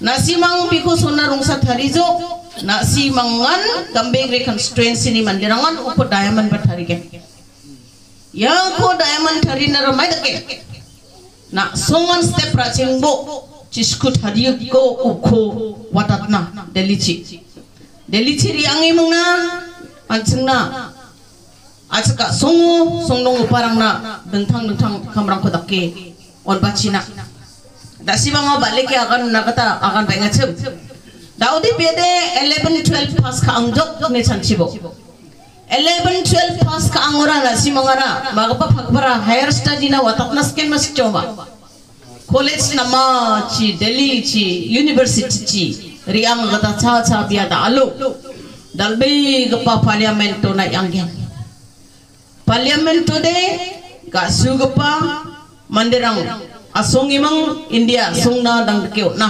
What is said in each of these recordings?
nasi mang piko sona rungsat hari jo nasi mangun kambing reconstituency ni mandirangan upo diamond bat hari ke. Yang ko diamond hari na ramai dake na sungan step racing bo ciskut hari ko uko watatna delici. Delici riangi mengna na. Acaka songo songdong uparang na. Dentang dentang kamrang kodake on bacina दसवीं वहाँ ya, akan के अगर akan कता अगर बैंगा छे दाऊदी बेदे 11 12 pas ke angjok अंगजोक ने bo. 11 12 pas ke angora ना mangara. मगपा fakbara higher study na watak स्किन masih coba. college nama chi delhi chi university chi riang kata cah cah bia da alu. Dalbe gapa parliament tu na yang yang parliament tu de ga gapa mandirang asong imang India song na dang kyo na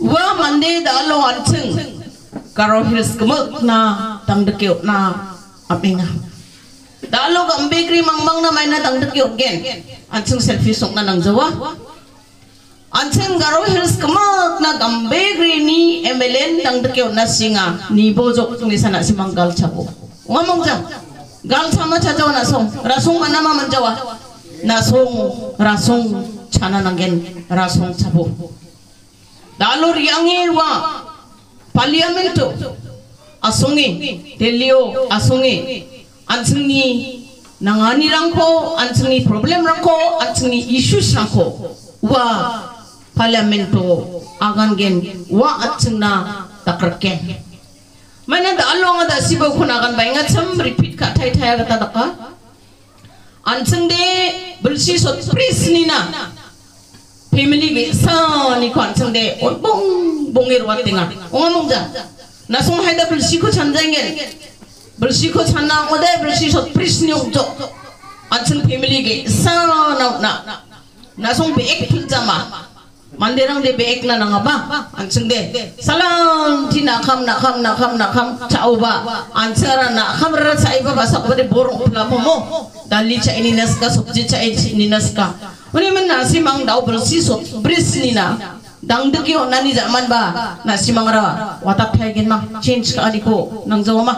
wa mande da lo ancheng karo kumak na dang kyo na apinga da lo gambe kri mangmang na may na dang kyo gen. Ancheng selfie song na nang jawa. Ancheng garo hills kumak na gambe kri ni MLN dang kyo na singa. Ni bojok ni sana si manggal chabo ngomong jang gal sama chajawa na song rasong manama nasung rasong chana nangen rasong sabu dalur yangi wa parliament asungi telio asungi. Ansungi nangani rangko ansungi problem rangko ansungi issues rangko. Wa parlemento agan gen wa atsungna takraken mana da alonga da sibo khun bainga cham repeat ka thai thai ga ta 안청대 물시소 프리스니나 패밀리 사니 코 안청대 온봉 봉에로 왔땡아 옹아몽자 나송 하이다 불시코 찬장겐 불시코 찬나 오데 불시소 프리스니 옹조. 안청 패밀리게 사나나. 나송 베액 필자마 mandirang de beek na nga ba anseng de salam ti na kham na kham na kham na kham chao ba. Ansara na kham ra chai ba basak ba de borong pula mo dali cha ini nas ka sabji cha ini nas ka uni man nasi mang bersi so bris ni na. Kyo nani zaman ba. Nasi mang ra watak thai gen ma. Change ka ani ko nang jawa ma.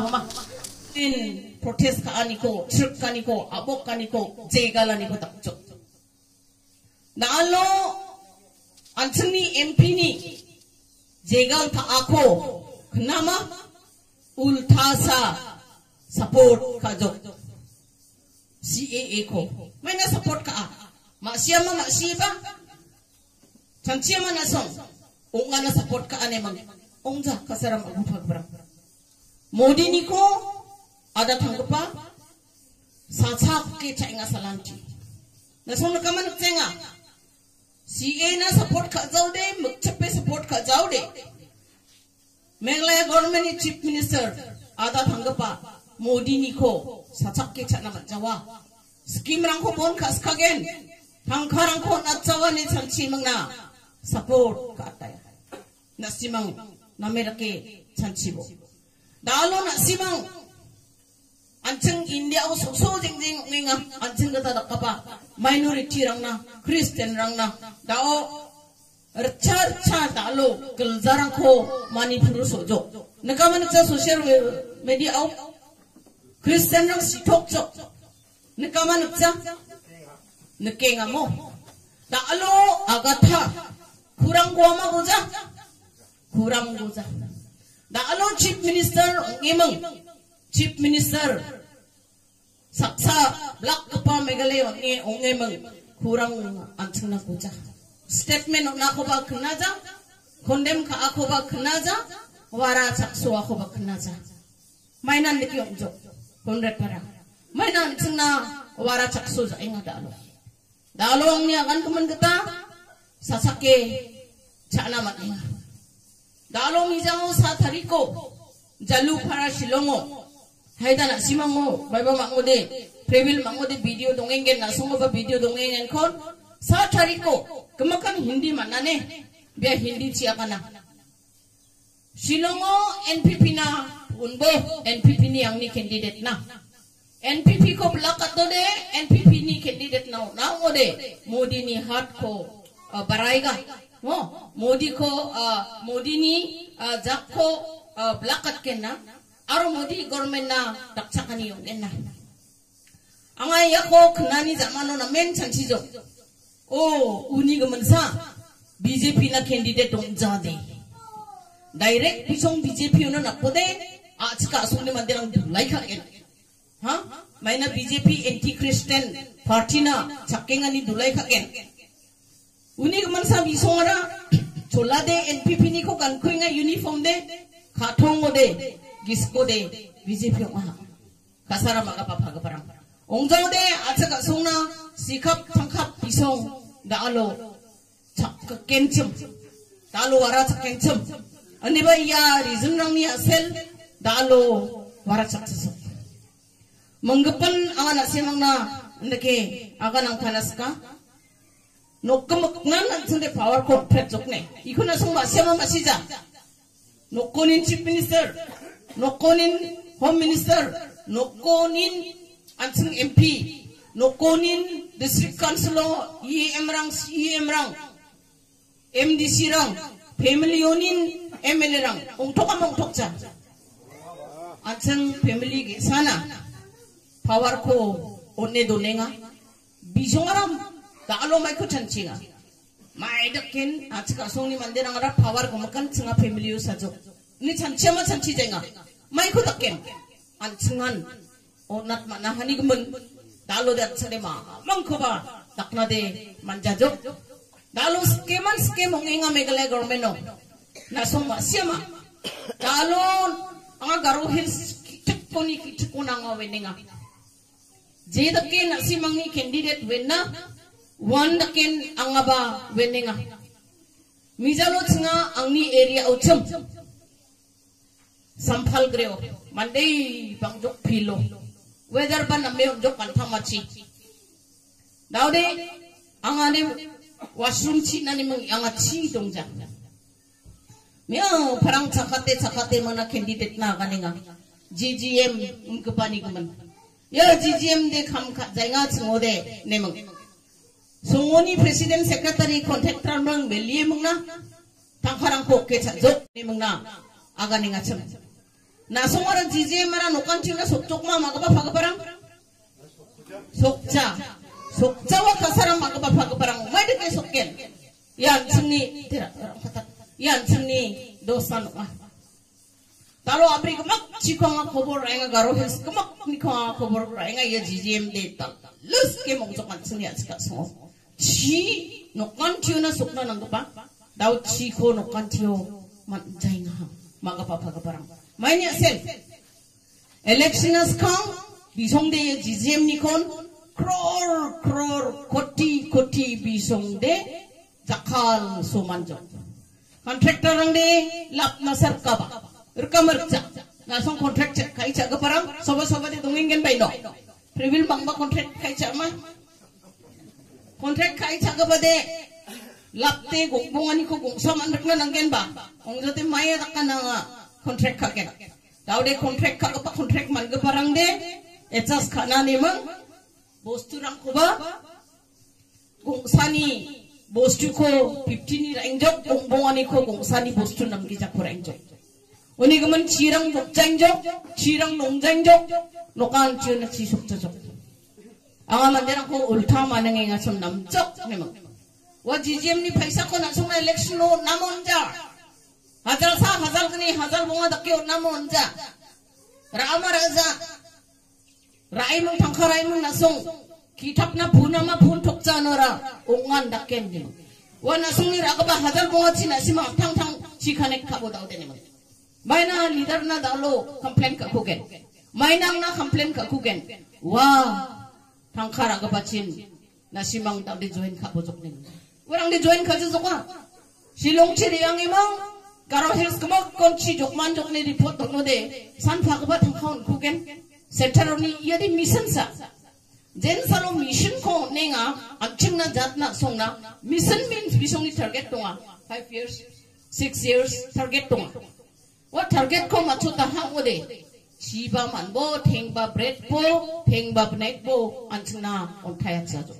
Protest ka ani ko chirk ka ani ko abok ka ani ko jegal ani ko tak chok Nalo Ancheni MP ni jegal tha ako. Khnama ulthasa support ka jo CAA ko. Maina support ka ah. ma siama ma siba chanchiama na song. Onga na support ka ane mang. Onja kasaram abu phagbra Modi ni ko ada thangpa sa sa ke chainga salanti na song kamana CA ना support खजाऊ दे मुख्यपे support खजाऊ दे। Meghalaya government chief minister आदा थंगपा मोदी निको साचक के छना मजावा स्कीम रंगो बोन खस खगेन थंखा रंगो नचवा ने छंची मंगना। सपोर्ट करता है नसीमंग, नमेरके छंची बो डालो नसीमंग। Ancheng india o so so jing jing nginga ancheng kata dakapa minority rangna christian rangna dao rcha rcha dalo geljarang ko manipur sojo nakaman cha social media au christian rang sitok chok nakaman cha nkenga mo dalo agatha kurang goma goja kurang goja dalo chief minister ngimang chief minister saksa blak kapa megale onge onge mang kurang antuna kuja statement na ko ba knaja condemn ka ako ba knaja wara sakso ako ba knaja mainan niki onjo konre para mainan tsna wara sakso za inga dalo dalo ang niya kan kuman kata sasake chana matinga dalo mi jango sa thariko jalu para silongo Hai tana simang mo, baba mak mo prebil mak de video dongengen na sumo ba video dongengen kon, sa cari ko, kemakan Hindi mana ne, biar Hindi siapa na. Silongo NPP na unbo NPP ni yang ni kandidat na. NPP ko blakat do de, NPP ni kandidat na, na mo de, Modi ni hat ko uh, baraiga. Mo, Modi ko, uh, Modi ni uh, jak ko uh, melakat ken na, aro modi government na dakchaka yong den na. Yako khnani zamano na men chanchi jo. O uni bjp na candidate dong ja direct pisong bjp uno na pode आजका असुने मंदिर लाइखा के हा मैंने BJP anti Christian party ना छकेंगा नी दुलाई खा के उन्हीं का मनसा chola छोला NPP एनपीपी नी को uniform यूनिफॉर्म दे खाठोंगो दे ಗಿಸ್ಕೋದೆ 가사라 마가파 바가바랑 옹정대 아차가 송나 시캅 탕캅 비송 나로. 잡그 깬첨. 나로 와라 잡 깬첨. 아니 봐야 리즌랑니 아셀. 나로 와라 잡쳤어 મંગપન આવા નાસીમાંગના 노끄먹난 안선데 파워코 프랩 쪽네. 이거나 송마 세마 마시자 노코닌 칩 미니스터. nokonin Home Minister, nokonin Anseng MP, nokonin District Councilor EMrang, EMrang, MDC랑 패밀리온인 ML랑 옹톡한 옹톡자 안창 패밀리 사나 파워코 온네도 내가 비종아람 나로 마이크 찬치가 마이덕켄 아츠가 송님 안되랑아라 파워코 막간 승아 패밀리오 사족 ni chan mà chan chi jenga mai khu takem an chungan onat mana hani gumun dalo de chare ma mang khoba takna de manja jok dalo skeman cái hongenga megale government no na soma siama dalo anga garo hil tikponi tikuna nga weninga je takin asimangi candidate wenna one takin angaba weninga mijalo anh angni area ở uchum sampal greo. Mandei bangjok pilo. Weather ban jok kan thamachi daude angane washroom chi nani mung anga chi dongja meo parang chakate chakate mana candidate na kaninga GGM ngkepani kuman ya GGM de kham kha jainga chungode nemung sungoni presiden secretary contractor mang belie mung na. Tangkarang ko ke chajok nemung na. Aga ninga chang 나 당카랑 복게 자족 니 먹나 아가니가 참 나송아라 지지에 마라 녹간치나 속쪽마 마가바 파가바랑 속자 속자와 가사랑 마가바 파가바랑 왜이렇게 속겐 야 승리 테라 야 승리 도산 와 Talo abri kemak cikonga kobor enga garo his kemak nikonga kobor enga ya GGM data. Lus ke mong jokan sini aska so. chi nokkan tiyo na sukna nang pa daw chi ko nokkan tiyo man jai nga maga pa pa Mind yourself. Election has come. Bisongde GGM nikon. Crore, crore, koti, koti bisongde. Jakal sumanjo. Contractor angde lap nasar kaba. Rkamerca. Nasong contractor kai caga parang. Sobat-sobat itu ingin bayi no. Privil bangba contract kai cama. Contract kai caga bade. Lapte gokbongani ko gongsa mandrakna nanggen ba. Ongjate maya takka nanga. kontrak kage dau de kontrak kage pa kontrak man ge parang de etas khana ne mang bostu rang ko ba gongsani bostu ko 50 ni rang jok bongbongani ko gongsani bostu nam gi jak rang jok oni gemen chirang bokjang jok chirang nongjang jok nokan chiona chi sokta jok Ang aman de rang ko ulta manang e ngasom nam jok ne mang wa jijemni paisa ko na song election no namon jar hazal sa hazal kini hazal bunga dakyo namonja rama raza rai mong tangka rai mong nasong kitap na puna ma pun tok janora ongan dakken ni wa nasong ni raga ba hazal bunga china sima tang tang chikanek kabo daw deni mang maina leader na dalo complain ka kugen mainang na complain ka kugen wa tangkara ka bacin na simang tao di join ka bojok ni orang di join ka jok ka silong chi di yang imang karo hills kama konchi jokman jokne report dokno de san phagba thangkhaun kuken center oni yadi mission sa jen salo mission ko nenga akchingna jatna songna mission means bisongni target tonga 5 years 6 years target tonga wa target ko machu ta hango de chiba manbo thengba bread po thengba bnek po anchna onthaya cha jo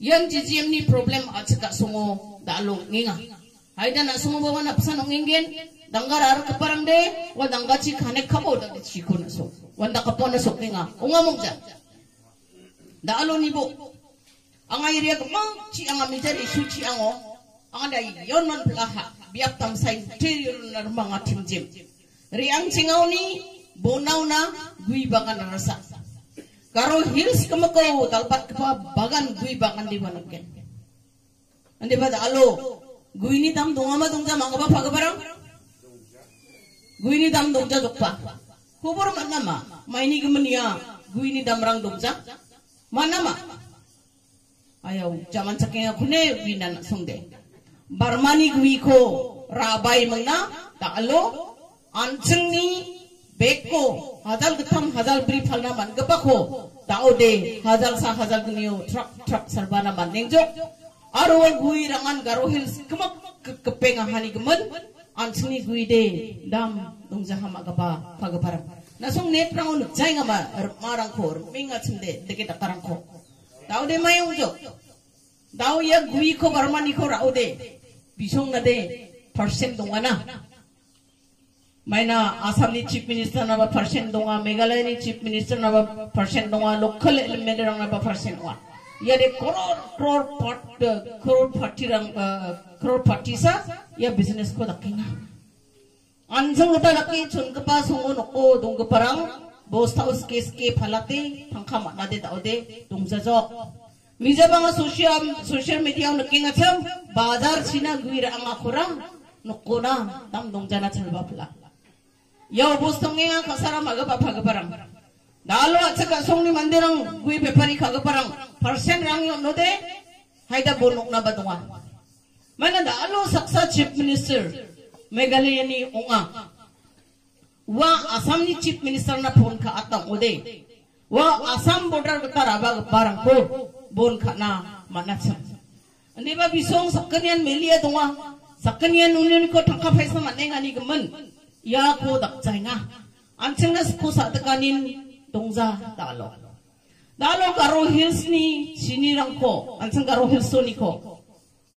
yang jgm ni problem achka songo dalong ninga Aida na sumo bawa na pesan ngingin, dangga raro ke parang de, wa dangga cik hanek kapo dengar cikun na so, wa dangga kapo na so kenga, unga mungja, da alo ni bo, anga iria ke mang cik anga mija de su ango, anga da yon man pelaha, biak tam sai teri yon na tim jim, riang cik ngau ni, bonau na, gui bangan rasa, karo hills ke mekau, talpat ke bagan gui bangan di wanak ken. Andi pada alo, गुईनी दम दोंगामा तुमचा मागोबा फगबरम। गुईनी दम दोंगचा जोगपा खबर मन्नामा मायनी गमनिया गुईनी दमरांग दोंगचा मन्नामा आयो जामान सके खुने विना संगे बर्मानी को राबाई मंगना दालो बेको हज़ार हाजार हज़ार हाजार ब्रै फालना मानगोबाखौ दाओ दे हज़ार सा हज़ार गनियो ट्रक ट्रक सारबाना माननेंजो arwal gui rangan garo hills kemak kepenga hani gemen ansini gui de dam dong jaha magaba pagaparang nasong net rangon jai nga ma marang ko minga chinde deke takarang ko tao de mayong jo. Tao ya gui ko barmani ko rao de. Bisong na de percent dongana Maina Asam Chief Minister na ba percent donga Meghalaya ni Chief Minister na ba percent donga local element na ba percent wa यदि करोड़ करोड़ पट करोड़ फटी रंग करोड़ फटी सा या बिजनेस को दकिना 안성 우다 락기 전급바 송은 없고 동급바랑 보스타우스 케스케 팔라테 방카 만나데 다오데 동자적 नालो अच्छा कसोंग ने मंदिर रंग गुई पेपरी खाग परंग परसें रंग यों नोटे हाई तब बोलोग ना बदुआ मैंने नालो सक्सा चीफ मिनिस्टर मेघालय ने ओंगा वह असम ने चीफ मिनिस्टर ना फ़ोन का आता ओदे वह असम बॉर्डर बता राबा बारंग को बोल खाना ना मना चं अनेबा विसोंग सक्कनियन मिलिया दुआ सक्कनियन उन्हें को ठंका फैसला मनेगा निगमन या को दक्षिणा अंचंगस को साधकानी tongza dalo dalo karo hills ni sinirang ko ansang karo